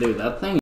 Dude, that thing.